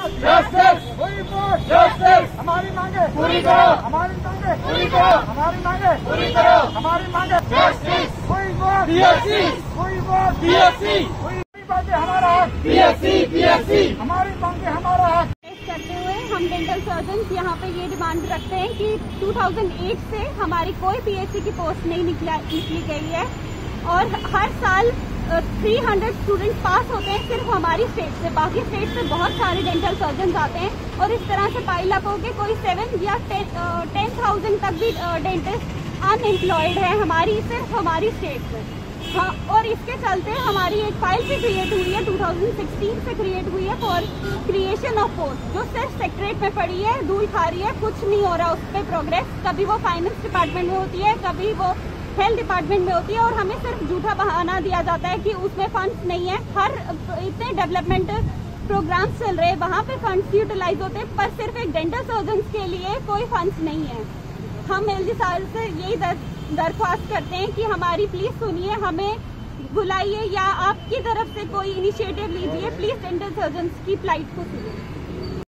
Justice justice हमारी मांगे। पूरी करो। हमारी मांगे। पूरी करो। हमारी मांगे। पूरी करो। हमारी मांगे। जस्टिस वही वोट। बीएससी वही वोट। बीएससी वही मांगे हमारा हक। बीएससी बीएससी हमारी मांगे हमारा हक। करते हुए हम डेंटल सर्जन यहाँ पे ये डिमांड रखते हैं कि 2008 से हमारी कोई पीएचसी की पोस्ट नहीं निकला निकली गई है। और हर साल अ, 300 स्टूडेंट पास होते हैं सिर्फ़ हमारी स्टेट से। बाकी स्टेट से बहुत सारे डेंटल सर्जन आते हैं और इस तरह से पाइल अप होकर कोई सेवन या टेन थाउज़ेंड तक भी डेंटिस्ट अनएम्प्लॉयड है हमारी सिर्फ़ हमारी स्टेट से। हाँ और इसके चलते हमारी एक फ़ाइल भी क्रिएट हुई है 2016 से क्रिएट हुई है फॉर क्रिएशन ऑफ़ पोस्ट जो सिर्फ़ सेक्रेट में पड़ी है धूल खा रही है कुछ नहीं हो रहा उस पर प्रोग्रेस कभी वो फाइनेंस डिपार्टमेंट में होती है कभी वो हेल्थ डिपार्टमेंट में होती है और हमें सिर्फ़ झूठा बहाना दिया जाता है कि उसमें फंड्स नहीं है। हर इतने डेवलपमेंट प्रोग्राम्स चल रहे हैं वहाँ पे फंड्स यूटिलाइज होते हैं पर सिर्फ़ एक डेंटल सर्जन के लिए कोई फंड्स नहीं है। हम एल जी साल से यही दर, दरख्वास्त करते हैं कि हमारी प्लीज़ सुनिए हमें बुलाइए या आपकी तरफ़ से कोई इनिशिएटिव लीजिए प्लीज़ डेंटल सर्जन की फ़्लाइट को सुनिए।